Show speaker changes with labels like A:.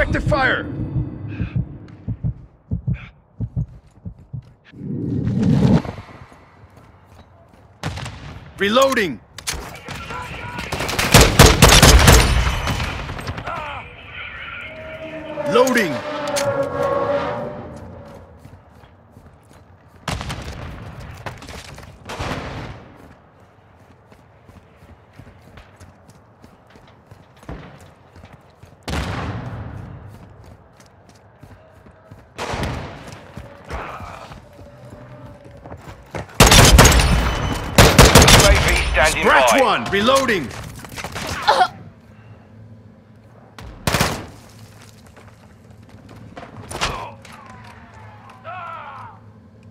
A: active fire! Reloading! Loading! Scratch
B: by.
A: one! Reloading! Uh.